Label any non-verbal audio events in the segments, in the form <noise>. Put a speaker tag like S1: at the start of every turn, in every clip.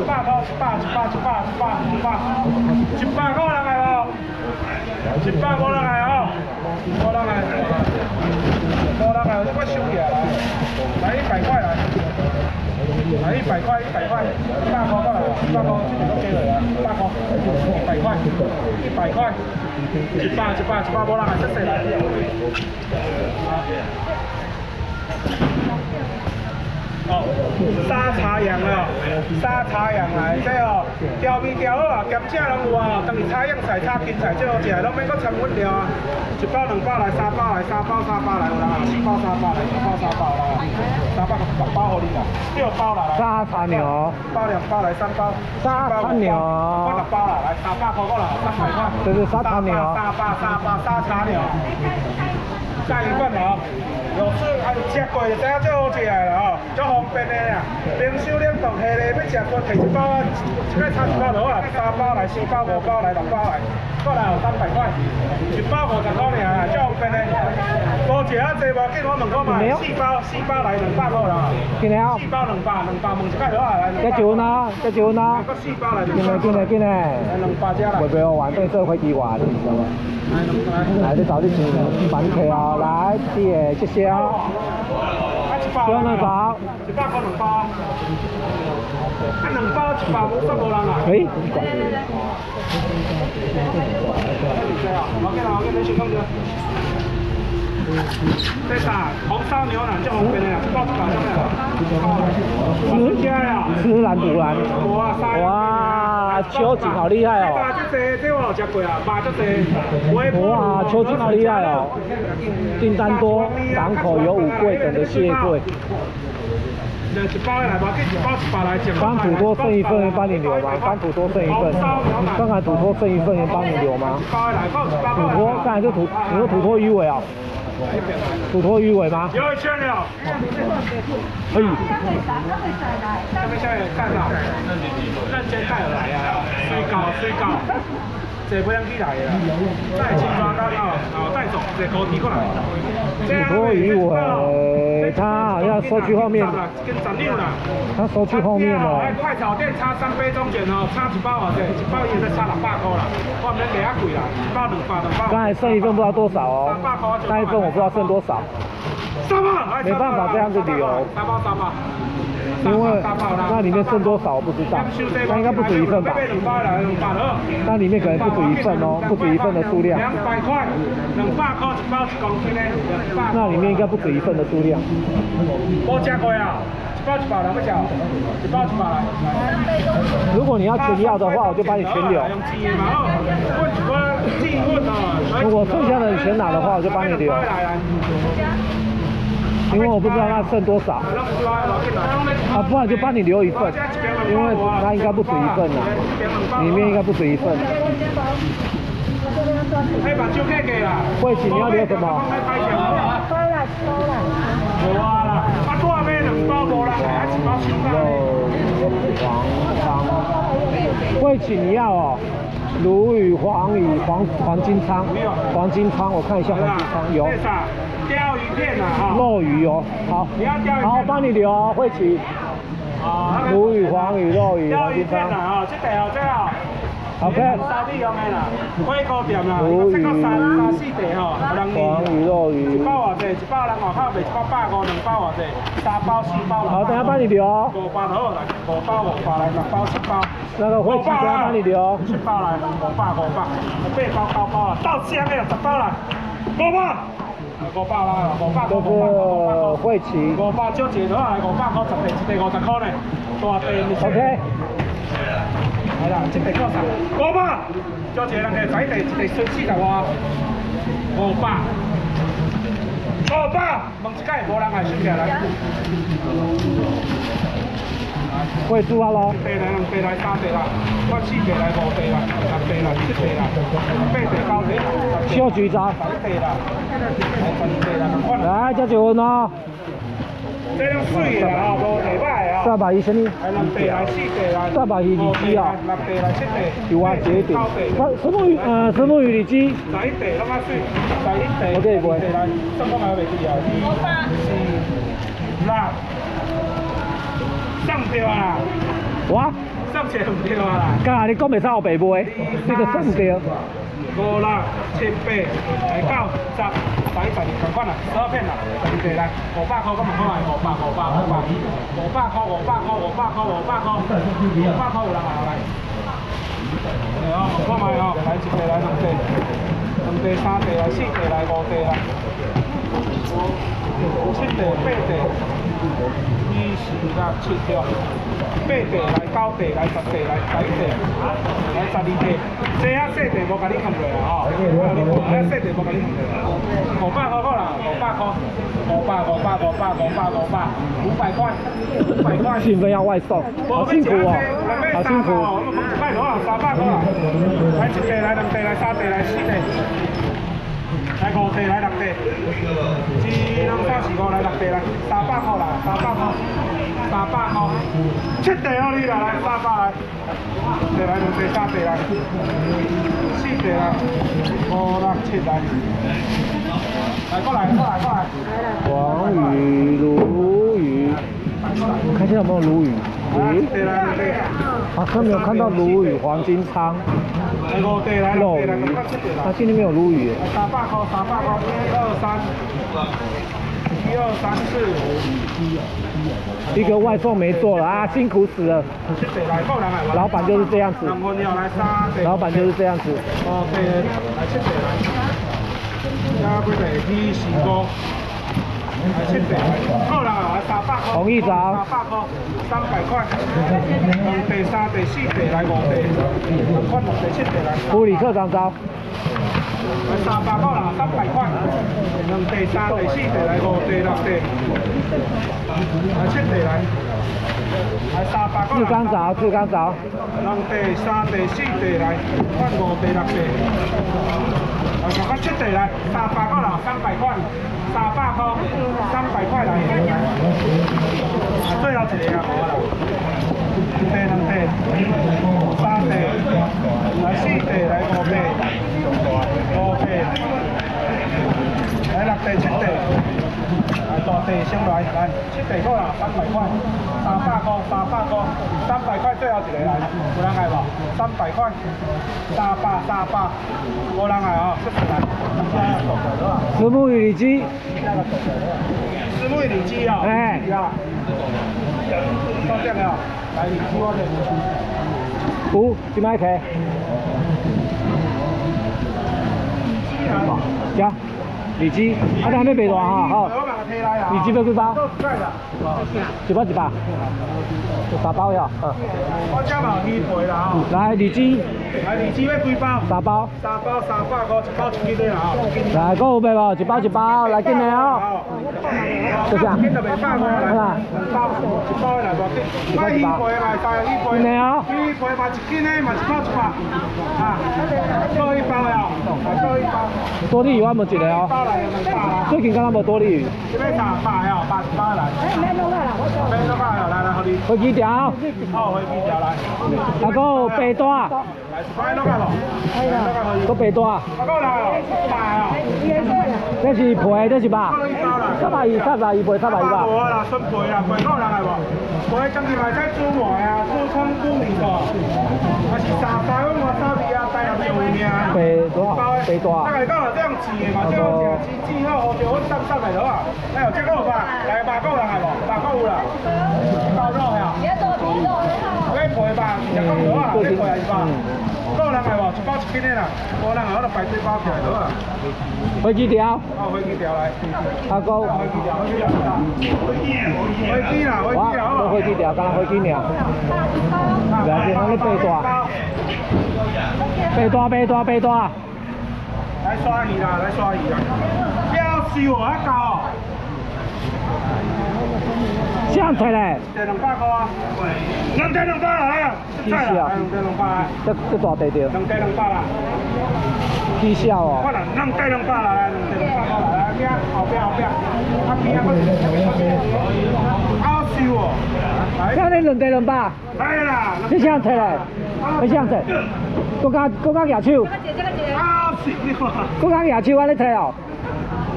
S1: 一百块，一百，一百，一百，一百，一百，一百块人来哦，一百五人来哦，五人来，五人来，你快收起来，来一百块来，来一百块，一百块，一百块过来，一百块，这边都给了啊，一百块，一百块，一百块，一百，一百，一百五人来，谢谢来。沙茶羊哦，沙茶羊来，这哦，调味调好啊，咸食拢有啊，当然炒样菜、炒芹菜最好食，拢免搁掺粉料啊。一包、两包来，三包来，三包、三包来有啦，四包、三包来，五包、三包来，三包六包给你啦，六包来。
S2: 沙茶牛，
S1: 包两包来，三包。
S2: 沙茶牛，
S1: 包六包来，来三百块过来，三百块。
S2: 这是沙茶牛，
S1: 沙包、沙包、沙茶牛。加一份哦。有次还有吃过就知影最好食的啦吼，最方便的啦。冰箱冷冻下咧，要食多摕一包啊，一摆差一包就好啊，三包来，四包、五包来，六包来，过来有三百块，一包五十块尔啦，最方便的。多食啊济无紧，我问看卖，四包四包来两百块啦。
S2: 今年
S1: 四包两百，两百问一摆就好来。
S2: 加酒呢？加酒呢？
S1: 搁四包来。
S2: 进来进来进来。
S1: 两百只啦。
S2: 会不会玩对这会几玩？来，你找你请板客哦，来，谢谢谢哦。
S1: 不
S2: 要那包，
S1: 一百块两包，啊两包一百五十五人啊。
S2: 诶。
S1: OK 啦，OK，你先放着。这啥？红烧牛呀？哇塞！
S2: 哇，秋瑾好厉害哦。哇，秋瑾好厉害哦。订单多，港口有五柜等着蟹柜。
S1: 一包来吧，一包一百来讲。
S2: 刚煮多剩一份，帮你留吗？刚土多剩一份。刚才土多剩一份，帮你留吗？土托，刚才就土，你说土托鱼尾啊？土托鱼尾吗？
S1: 有一圈了。
S2: 可以。
S1: 下面下面看到，认真带来啊，水高水高。这不让起来的，带青瓜干哦，哦带走，这高铁过来。
S2: 土托鱼尾，它好像收去后面。
S1: 跟斩六啦。
S2: 他收去后面了。
S1: 快炒店差三杯中卷哦，差一包啊，对一包也在差六百块啦，我们给他贵啦，一包两百两百。
S2: 刚才剩一份不知道多少哦，那一份我不知道剩多少。没办法这样子留。
S1: 三包三包。
S2: 因为那里面剩多少我不知道，那应该不止一份吧？那里面可能不止一份哦，不止一份的数量。那里面应该不止一份的数量。
S1: 我吃过呀，
S2: 如果你要全要的话，我就帮你全留。如果剩下的你全拿的话，我就帮你留。因为我不知道它剩多少，啊，不然就帮你留一份，因为它应该不止一份呐，里面应该不止一份。慧琪，你要留什么？
S3: 多了，多了。
S1: 哇，啊，多少杯两包无啦？
S2: 肉黄汤。慧琪，你要哦？鲈鱼、黄鱼、黄黄金鲳，黄金鲳，我看一下黄金鲳有。
S1: 钓鱼片呐，哈。
S2: 肉鱼哦，好。
S1: 你要钓鱼？
S2: 好，帮你留哦，会起。啊。鲈鱼、黄鱼、肉鱼、黄金鲳。
S1: 啊，这地哦，这哦。
S2: OK。
S1: 沙地用的啦，火锅店啦，这个三三四地吼，
S2: 黄鱼、肉鱼。
S1: 一包偌济？一包人外口卖一包百五，两包偌济？三包、四包。
S2: 好，等下帮你留。
S1: 五包就好啦，五包、五包来，六包、七包。
S2: 那个慧琪，等下帮你留。
S1: 七包来，五包、五包，八包、九包啊，到香的十包来，五包。五百啦，五百，五百，五百，
S2: 惠琪，
S1: 五百少一个来，五百块十地，一地五十块呢，大地。
S2: OK。
S1: 系啦，一地够啥？五百，少一个仔地，一地四四十外，五百，五百，问一届无人来收起来。
S2: 会输啊咯！
S1: 一地来，两地来，三地啦，我四地来，五地啦，六地来，七地啦，八地九地来。
S2: 小橘子。
S1: 十地啦，十地啦，
S2: 来，加几份呢？
S1: 这样水啦，无地歹啊。
S2: 三百一什么？
S1: 两地来，四地啦。
S2: 三百一里脊啊。
S1: 六地来，七地。
S2: 有啊，这点。什么鱼？呃，什么鱼里脊？
S1: 十一地，那么水，十一地。
S2: 我给你过来。
S1: 什么还未记啊？五百。四、六。上掉啊！
S2: 哇，
S1: 算钱唔对啊啦。
S2: 刚才你讲袂使后白买，这个算唔对。
S1: 五六七八来九十十一十二同款啦，十二片啦，十二块来，五百块，我问看下，五百五百五百五百块五百块五百块五百块五百块有人来来。来哦，看卖哦，来一块来两块，两块三块来四块来五块来，七块八块，二十六七条，八块来九块来十块来十一块，来十二块，这遐细块无甲你看落啊吼，遐细块无甲你看落，五百块好啦，五百块，五百五百五百五百五百五百块，五百块。
S2: 兴奋要外送，好辛苦哦，好辛苦。
S1: 卖多少？三百块啦！来一袋，来两袋，来三袋，来四袋，来五袋，来六袋，一、两、三、十、五，来六袋，啦三百块啦，三百块，三百块，七袋哦你啦，来三百来，来两袋，三袋来，四袋啦，五六七来，来过来，过来，过来。
S2: 黄雨露，看一下有没有鲈鱼。
S1: 来，一
S2: 诶，
S1: 袋来两袋。
S2: 好像没有看到鲈鱼、黄金鲳、
S1: 来五袋来
S2: 肉鱼
S1: 六袋来，七袋来
S2: 它。今天没有鲈鱼耶。
S1: 三百块，三百块，一二三，一二三四五，
S2: 一个外送没做了啊，辛苦死了。老板就是这样子老板就是这样子。
S1: 哦对，来七袋来，加几袋二四五，来七袋来，够
S2: 同意找
S1: 三百块，三百块，三第、四第来五六第、七袋来。
S2: 护理课长招，
S1: 三百块啦，三百块，三地、四地来五地、六七袋来，来三百块
S2: 志
S1: 啦。
S2: 刚找，志刚找。
S1: 两袋、三袋、四袋来，换五袋、六袋，来赶快七袋来，三百块啦，三百块，三百块，三百块来，最后一个啊，好啦，一袋、两袋、三袋，来四袋来五袋，五袋，来六袋、七袋。来大先来，来七地好啦，三百块，三百块，三百块，三百块最后一个来，有人来无？三百块，三百三百，无人来哦，这来，
S2: 石目鱼里脊，
S1: 师妹里脊哦，
S2: 哎
S1: 啊，到这了，来里脊我这
S2: 五，今麦开，加，里脊，啊，你还没备大哈，好，
S1: 我把它推来啊，
S2: 里脊要几包？
S1: 都是盖的，
S2: 一包一包，三包要，嗯，
S1: 我加嘛鱼皮啦吼，
S2: 来里脊
S1: 来里脊要几包？
S2: 三包，
S1: 三包三百块，一包一斤的啦吼。
S2: 来，够有备无？一包一包，来进来哦，就这样，
S1: 今就袂百块来，
S2: 好啦
S1: 两包一包来偌紧，买鱼皮来，大鱼皮，
S2: 进来哦
S1: 鱼皮嘛一斤的嘛一包一百，啊，各一包了，各一包，
S2: 多利鱼我无一个哦，最近刚刚无多利鱼，
S1: 这边三百哦，八一包来，
S3: 没弄到了，我走。
S1: 这边百哦，来来，互你，
S2: 飞机条，
S1: 好，飞机条来，
S2: 啊，还有白带，
S1: 来一包弄个咯，
S3: 可以了。
S2: 搁白带，
S1: 啊，够来哦，百哦，
S3: 颜色的。
S2: 这是皮，这是肉，
S1: 各一包来。
S2: 三百二，三百二皮，三百二吧。
S1: 无啦，纯皮啦，皮够人来无？皮将近来在煮糜啊，煮葱煮面个，还是三包我三味啊，带入上面啊。
S2: 白带，白
S1: 大
S2: 带，
S1: 概讲这样煮的嘛，这样食煮煮好，就我上上来了啊。哎呦，这个有吧？来八个人来无？八个有啦。包肉呀，
S3: 别走，别走，很好。
S1: 买皮吧，食够了啊，买皮还是吧？够人来无？一包一斤的啦，无人来我就排队包起来了啊。
S2: 飞机条，
S1: 好，飞机条来，
S2: 啊哥，
S1: 飞机条，飞机条，飞机啦，飞
S2: 我
S1: 机啦，好不好
S2: 无飞？机条，刚刚飞机鸟，来这咱咧白带，白带，白带，白带，
S1: 来刷鱼啦，来刷鱼啦！不要收哦，较高哦，
S2: 这样摕咧，
S1: 一两百块啊，两袋两百来啊，
S2: 气死啊
S1: 来两袋两百来，
S2: 这这大地着，
S1: 两袋两百啦，
S2: 气笑哦
S1: 我。啦，两袋两百啦，来两袋两百来，来边后边后边，啊边啊，好收哦，来
S2: 这样你两地两百，
S1: 来啦，
S2: 你这样摕咧，你这样摕，国家国家举手，
S3: 姐，这个姐。
S1: 好收哦，
S2: 国家举手安尼摕哦。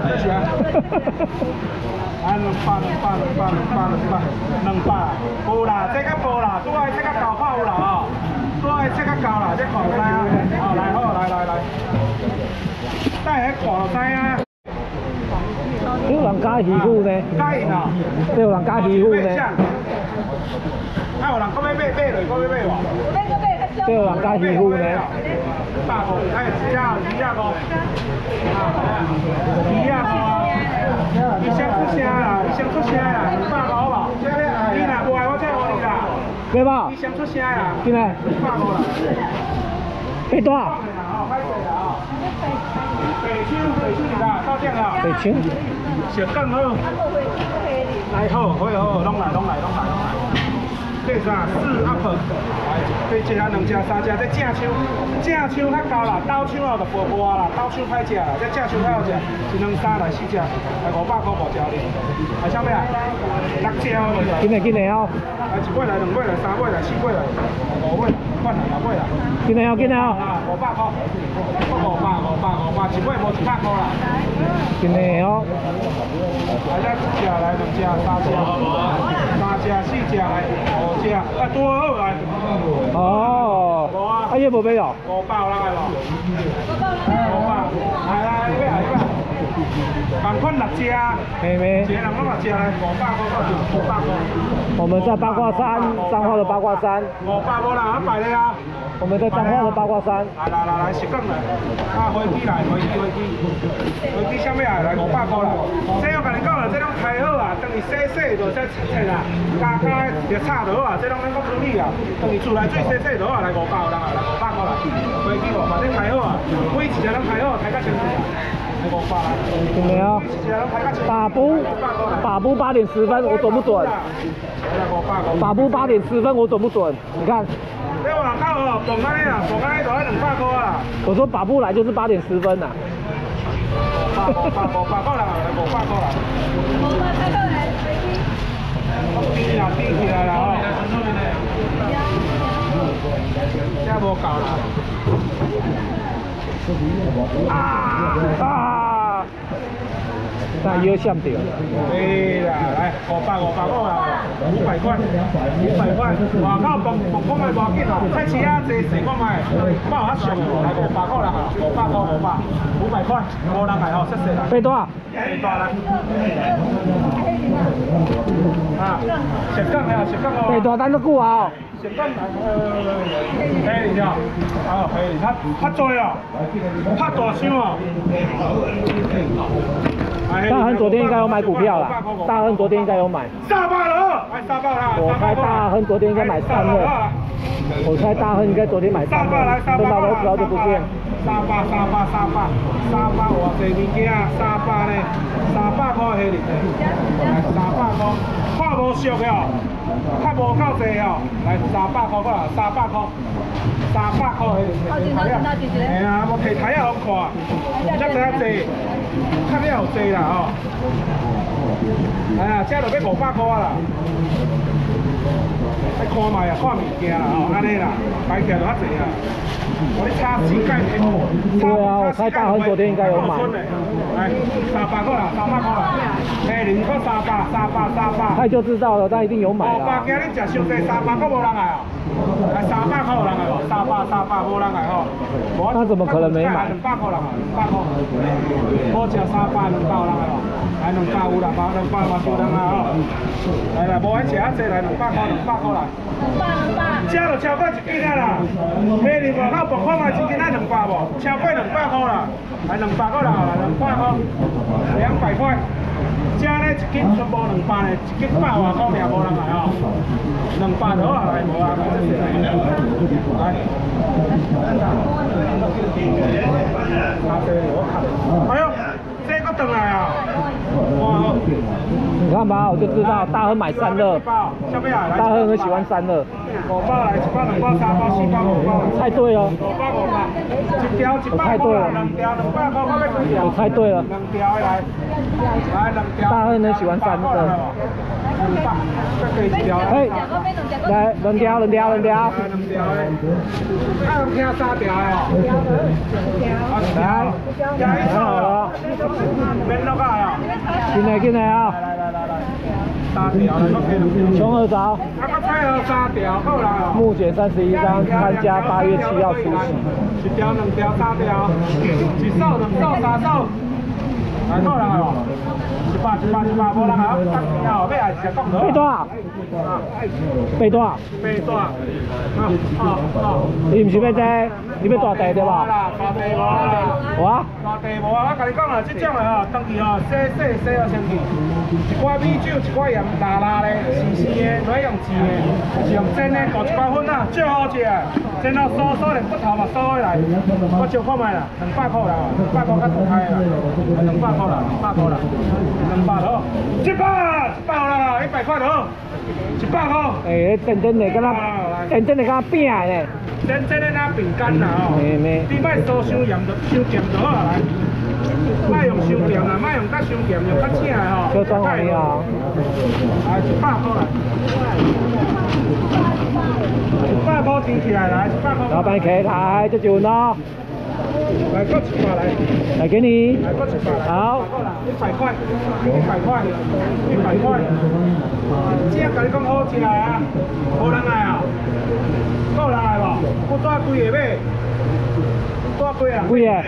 S2: <laughs>
S1: 啊。两百，两百，两百，两百，两百，两百，有啦，这个无啦，拄爱这个搞法有啦哦。啊，这看就知啊。好，来好，来来来，带迄看就知啊。
S2: 有人加鱼虎呢，
S1: 加啊！
S2: 有人加鱼虎呢，
S1: 啊，有人讲要买买落，讲要买无？
S2: 这有人加鱼虎呢，
S1: 百五，哎，鱼啊，鱼啊五，鱼啊五啊，你先出声啦，你先出声啦，两百五好无？你若无爱，我再互你啦。你？先出声啦，
S2: 进来，
S1: 两百五啦。
S2: 被多少？
S1: 北秋，北秋你啦，到店啦。
S2: 北青，
S1: 小更好，来好，好好，拢来，拢来，拢来，拢来。这啥？四 up，来，这一下两只、三只，这正手，正手较高啦，倒手哦就薄薄啦，倒手歹食啦，这正手较好食，一两三来四只，来五百块五只哩。来啥物啊？六只哦，
S2: 进来进来哦，
S1: 来一尾来，两尾来，三尾来，四尾来，五尾来，换来六尾来。
S2: 进来哦进来哦，
S1: 五百块，五百，五百，五百，一尾无一百块啦。
S2: 进来哦，
S1: 来这一只来，两只、三只、三只、四只来，只，啊多好来，
S2: 哦，啊叶无买哦，
S1: 五百有人来无？五百，来来，买来，你买来。同款六只，
S2: 妹妹
S1: 一个，人拢六只来，五百块块，五百块。
S2: 我们在八卦山，三号的八卦山，
S1: 五百无人啊摆咧啊！
S2: 我们在彰化的八卦山，
S1: 来来来来，是讲来，啊飞机来，飞机飞机，飞机啥物啊？来五百块啦。这我跟你讲啦，这拢开好啊，等于洗洗就再切啦，加加就擦就好啊，这拢咱搁处理啊，等于厝内水洗洗就好啊，来五百有人啊，来五百块啦。飞机五百，这开好啊，每一只拢开好，开较清楚啊，来五百啦。
S2: 进来哦，
S1: 每一只拢开较清楚。
S2: 把布，把布八点十分，我准不准？
S1: 来五百五。
S2: 把布八点十分，我准不准？你看，
S1: 哦，蹦安尼啦，蹦安尼就要两百块啊。
S2: 我说把布来就是八点十分呐、
S1: 五百五百五百块啦，来五百块啦。低啦，低起来啦吼。这无够啦。啊啊！
S2: 那腰像掉。
S1: 对啦，来五百五百块啦，五百块，五百块。外口蹦蹦看卖无紧哦，菜市啊坐坐看卖，冇有遐俗哦，来五百块啦，五百块五百，五百块，无人来吼，谢谢啦。
S2: 被多少？
S1: 太大啦！啊，食港啊，食港哦。
S2: 被多少？单都顾
S1: 大箱哦。
S2: 大亨昨天应该有买股票啦，大亨昨天应该有买。
S1: 大爆了，哎大爆了，
S2: 我猜大亨昨天应该买三了，我猜大亨应该昨天买三
S1: 三百来
S2: 了，
S1: 三百，
S2: 等到我好久不见。
S1: 三百三百三百三百偌济物件，三百呢，三百块黑你，三百块，看无俗的哦，较无够济哦，来三百块过来，三百块，三百块黑你，哎呀，我摕台啊好看，才知影济，较了有济啦吼，哎呀，这就要五百块啦。来看卖啊，看物件啦，吼，安尼啦，买起来就较济啊。我咧差四界天幕，
S2: 对啊我猜大亨昨天应该有买
S1: 来，三百块啦，三百块啦，哎，零个三百，三百，三百。
S2: 他就知道了，他一定有买
S1: 五百
S2: 啦。
S1: 今日食伤济，三百个无人来哦。来三百块有人来哦，三百三百无人来哦。
S2: 他怎么可能没买
S1: 两百块人啊，两百块。好食三百两百有人来哦，来两百有人包，两百嘛有人来哦。来来，无爱食啊济，来两百块，两百块来。食就超过一斤啊啦，买你外口博看卖一斤啊两百无，超过两百块啦，来两百块啦，两百块，两百块。这呢一斤全部两百呢，一斤百外块尔无人来哦，两百就好啊，来无啊，来这是来，来，哎呦，这个回来啊，哇，
S2: 你看吧，我就知道大亨买三乐，大亨很喜欢三乐，
S1: 五百来，一百两百三百四百五百。
S2: 猜对了，
S1: 五百五百，一条一百块，两条两百块，我要几条？
S2: 我猜对了。
S1: 两条的来，来两条。
S2: 大亨很喜欢三个
S1: 两百，再给一条。
S2: 嘿，来轮调轮调轮调，
S1: 来两条的，啊，有听三条的哦。
S2: 来，
S1: 加一
S2: 拿好了，
S1: 免落来哦。
S2: 进来进来啊，
S1: 来来来。
S2: 穷二招，
S1: 啊，个菜哦，三条，好啦哦。
S2: 目前三十一张，参加八月七号出席。
S1: 一条、两条、三条，一手、两手、三手，来好啦哦。一百、一百、一百，无人哦，是。
S2: 背多背多少？
S1: 白大，啊啊啊！
S2: 你唔是要这？你要大地对吧？
S1: 啦。
S2: 有啊，
S1: 大地无啊！我甲你讲啊，即种的吼，当去吼洗洗洗好清气，一寡米酒，一寡盐辣辣的，湿湿的，哪用煎的？是用蒸的，搞一包粉啊，最好食的。蒸到酥酥连骨头嘛酥起来，我招看卖啦，两百块啦，两百块较大开啦，两百块啦，两百块啦，两百好，一百，一百啦，一百块好，一百块。
S2: 诶，等等的，敢若真真的，敢若饼的呢。
S1: 真真的那饼干啦吼，
S2: 嘿嘿
S1: 你莫烧伤盐就伤咸就好啦，来，莫用伤咸啦，莫用较伤咸，用较正的吼。
S2: 就装完了。
S1: 来一百块来，一百块提起来啦，一百块。
S2: 老板起来，这就喏，
S1: 来，搁一百来，
S2: 来给你。好，
S1: 一百块，一百块，一百块。这甲你讲好食啊，无人来啊？够人来无？我带几个买？带几个？
S2: 贵耶，
S1: 哎呀，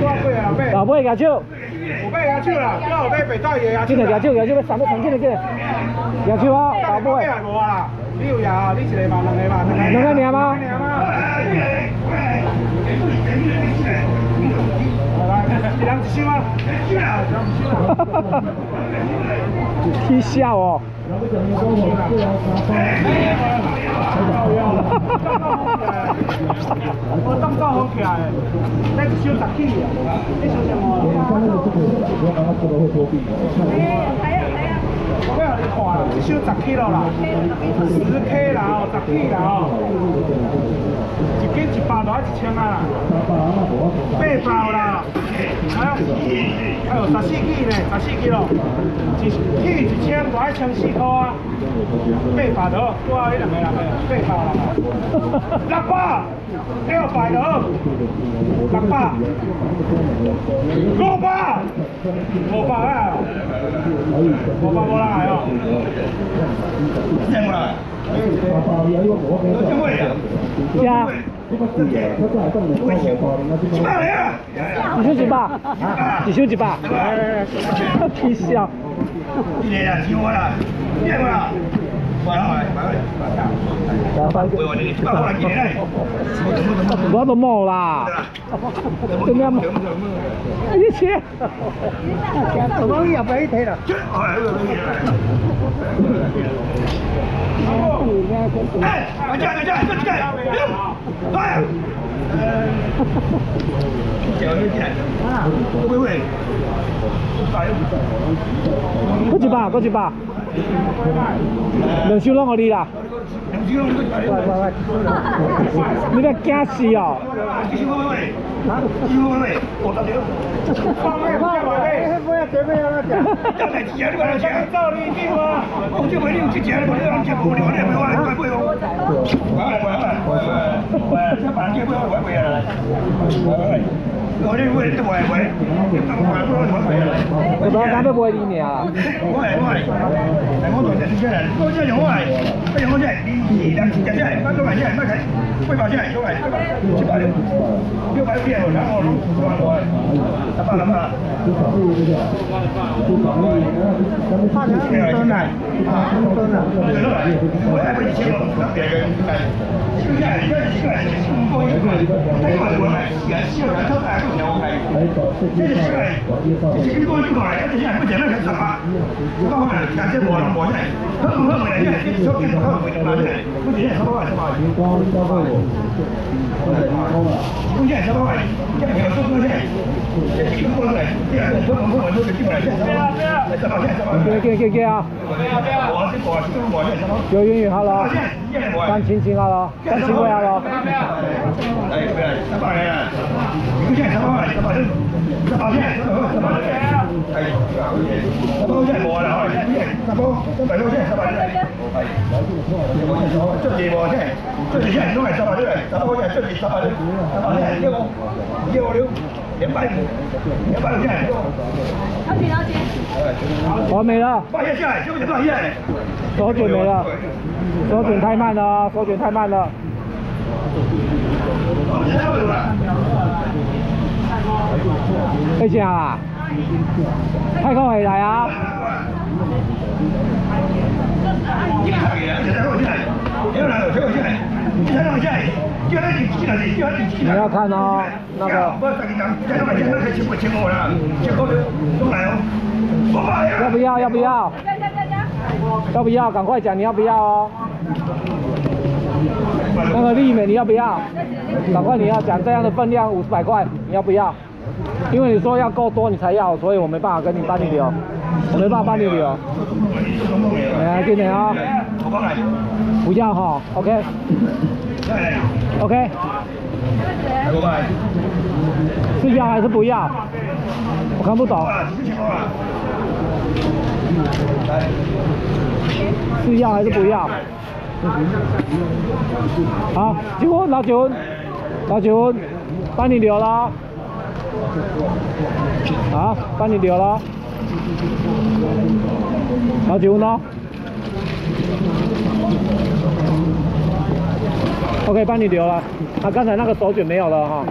S1: 带几个人买？
S2: 老妹牙手，
S1: 有买牙手啦，我有买白带牙手啦。
S2: 进来牙手，牙手要三要三进来进。牙手啊，老妹，
S1: 买无啊？你有牙？你一个嘛，两个嘛，
S2: 两个尔吗
S1: 两个吗？来来，一人一箱啊！一人一箱啊！
S2: 去笑哦。
S1: 我当早好起来，那一箱十起啊！你想什么？我要你看啦，一箱十 K 咯啦，十 K 啦哦，十 K 啦哦，斤一百多还一千啊，八百啦，还有还有十四 G 呢，十四 G 咯，一 K 一千多还千四块啊，八百多，我你两个人的八百啦，六百，六百多，六百，五百，五百啊！我把我来哦，
S2: 加，一箱一百，一箱一百。<laughs> 去笑。来翻个，我都冇啦，真的冇。你切，我帮你入俾睇啦。嗰一百，嗰一百，两手拢给你啦。你别惊死 <laughs> 哦！
S1: 放咩放咩？
S3: 不要准备了，讲。
S1: 照你一句话。
S2: 我刚刚都不会理你啊。
S3: 怕人真的，啊，真的。
S2: 给给给给啊！有云云好了，干亲亲好了，干亲贵好了。
S3: 一百五，一百五下来，
S1: 了解了解。
S2: 完没了，
S3: 放下下来，小姐放下来。
S2: 手卷没了，手卷太慢了啊，手卷太慢了。会讲啊？太空回来啊？
S3: 你看给人，现在放下来，要来了，放下来，现在放下来，叫他你进来，叫他你进来。
S2: 你要看哦，那个
S3: 我跟你讲，现在把现在请我请我了，请我都来哦。我妈呀！
S2: 要不要？要不要？要不要？赶快讲，你要不要哦？那个丽美，你要不要？赶快你要讲这样的分量五十百块，你要不要？因为你说要够多你才要，所以我没办法跟你帮你留，我没办法帮你留。来，进来啊！不要哈
S3: ，OK，OK，
S2: 是要还是不要？我看不懂，是要还是不要？好，结婚老九，老九，帮你留了。啊，帮你留了。老九呢？OK，帮你留了。他刚才那个手卷没有了哈。